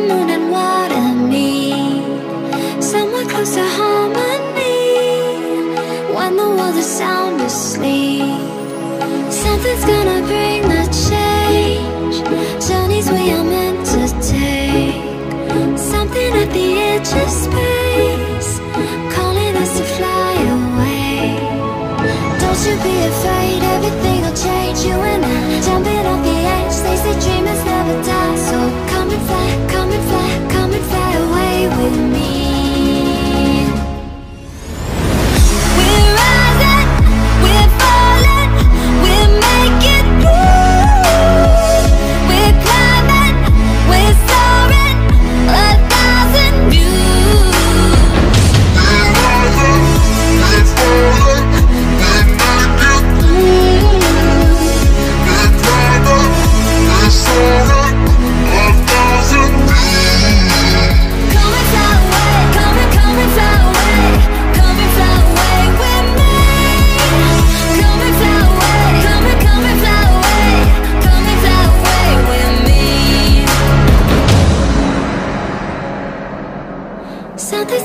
moon and what I Somewhere close to harmony When the world is sound asleep. Something's gonna bring the change Journeys we are meant to take. Something at the edge of space Calling us to fly away. Don't you be afraid.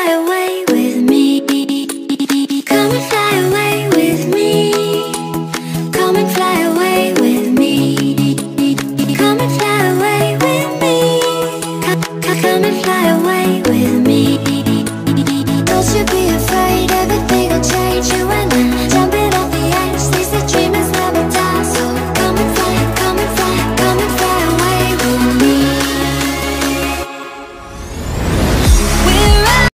fly away.